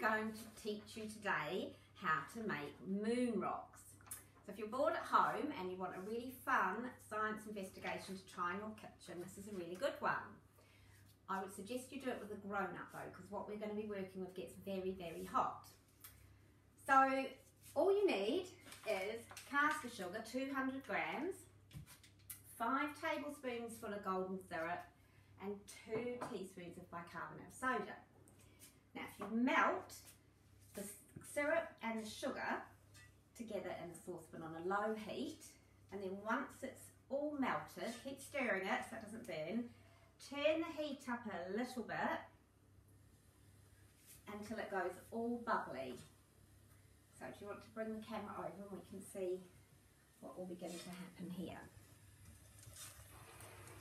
going to teach you today how to make moon rocks. So if you're bored at home and you want a really fun science investigation to try in your kitchen, this is a really good one. I would suggest you do it with a grown-up though, because what we're going to be working with gets very, very hot. So all you need is caster sugar, 200 grams, five tablespoons full of golden syrup, and two teaspoons of bicarbonate of soda. Now if you melt the syrup and the sugar together in the saucepan on a low heat and then once it's all melted, keep stirring it so it doesn't burn, turn the heat up a little bit until it goes all bubbly. So do you want to bring the camera over and we can see what will begin to happen here.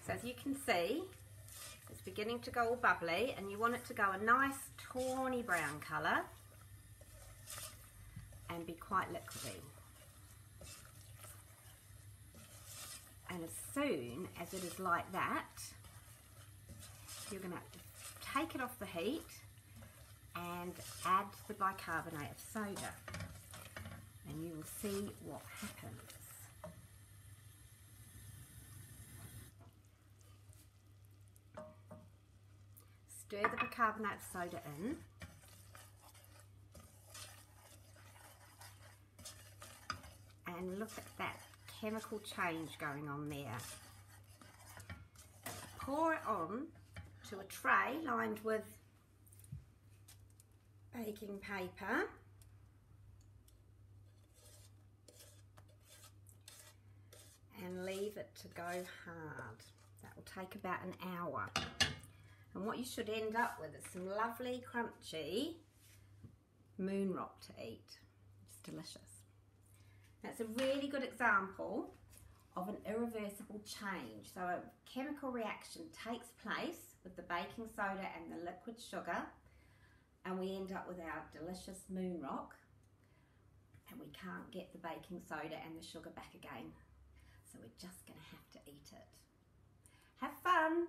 So as you can see, it's beginning to go all bubbly and you want it to go a nice tawny brown colour and be quite liquidy. And as soon as it is like that, you're going to take it off the heat and add the bicarbonate of soda and you will see what happens. Stir the bicarbonate soda in. And look at that chemical change going on there. Pour it on to a tray lined with baking paper. And leave it to go hard. That will take about an hour. And what you should end up with is some lovely, crunchy moon rock to eat. It's delicious. That's a really good example of an irreversible change. So a chemical reaction takes place with the baking soda and the liquid sugar and we end up with our delicious moon rock and we can't get the baking soda and the sugar back again. So we're just going to have to eat it. Have fun!